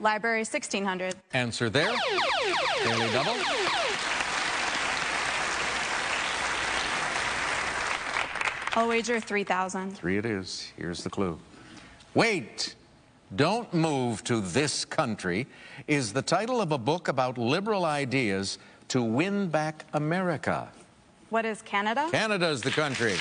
Library 1600. Answer there. Daily double. I'll wager 3,000. Three it is. Here's the clue. Wait, don't move to this country is the title of a book about liberal ideas to win back America. What is Canada? Canada is the country.